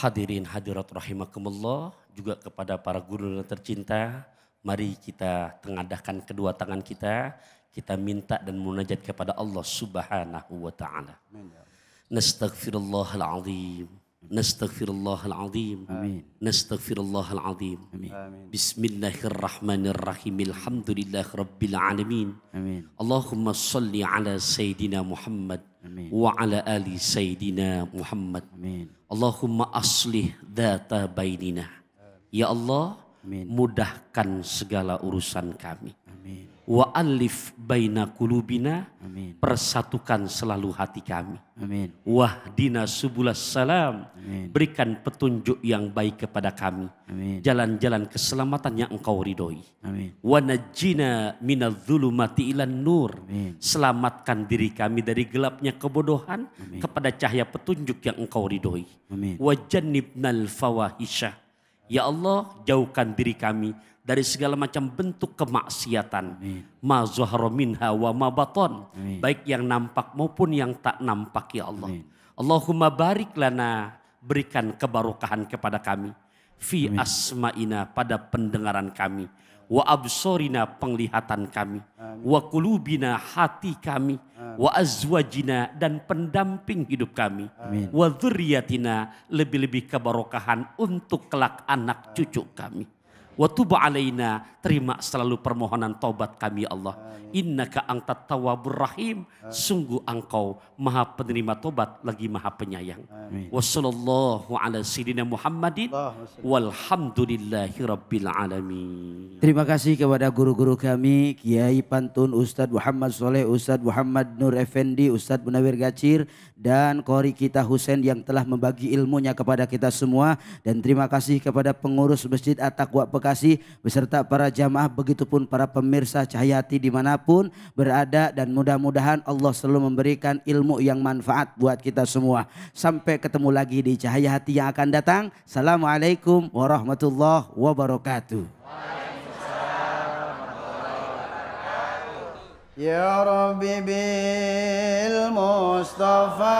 Hadirin hadirat rahimakumullah juga kepada para guru yang tercinta, mari kita tengadahkan kedua tangan kita, kita minta dan munajat kepada Allah Subhanahu wa taala. Nastaghfirullahalazim. Nastaghfirullahalazim. Amin. Nastaghfirullahalazim. Amin. Bismillahirrahmanirrahim. Alhamdulillahirabbil alamin. Amin. Allahumma salli ala sayyidina Muhammad Amin. wa ala ali sayyidina Muhammad. Amin. Allahumma aslih data bainina. Ya Allah, Amin. mudahkan segala urusan kami. Amin. Wa alif baina kulubina, Amin. persatukan selalu hati kami. Amin. Wahdina subulas salam, Amin. berikan petunjuk yang baik kepada kami. Amin. Jalan-jalan keselamatan yang engkau ridhoi. Amin. Wa najjina minadh-dhulumati ilan nur. Amin. Selamatkan diri kami dari gelapnya kebodohan kepada cahaya petunjuk yang engkau ridhoi. Amin. Wa jannibnal fawahisha. Ya Allah, jauhkan diri kami dari segala macam bentuk kemaksiatan. Ma minha wa ma. Amin. Baik yang nampak maupun yang tak nampak ya Allah. Amin. Allahumma barik lana, berikan kebarokahan kepada kami. Fi asma'ina pada pendengaran kami. Wa absorina penglihatan kami. Wa kulubina hati kami. Wa azwajina dan pendamping hidup kami. Amin. Wa dzurriyyatina lebih-lebih kebarokahan untuk kelak anak cucu kami. Wa tub alaina terima selalu permohonan taubat kami ya Allah. Innaka angkat tawabur rahim. Sungguh engkau maha penerima tobat lagi maha penyayang. Amin. Wa sallallahu ala sayyidina Muhammadin. Walhamdulillahi rabbil alamin. Terima kasih kepada guru-guru kami, Kiai Pantun Ustadz Muhammad Soleh, Ustadz Muhammad Nur Effendi, Ustadz Munawir Gacir, dan Kori kita Husen yang telah membagi ilmunya kepada kita semua. Dan terima kasih kepada pengurus Masjid At-Taqwa Bekasi beserta para jamaah begitupun para pemirsa Cahayati di mana pun berada dan mudah-mudahan Allah selalu memberikan ilmu yang manfaat buat kita semua. Sampai ketemu lagi di Cahaya Hati yang akan datang. Assalamualaikum warahmatullahi wabarakatuh. Ya Rabbi bil Mustafa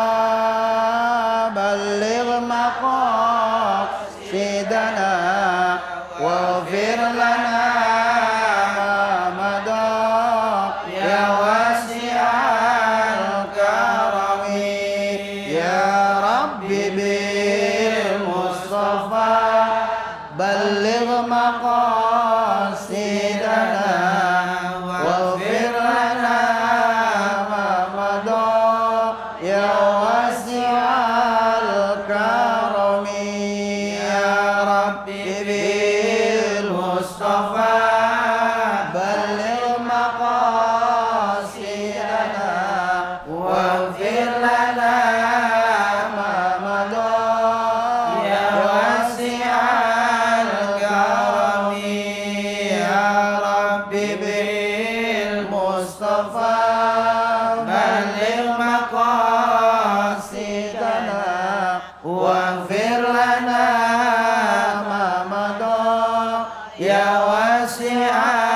사과 ya wasi'a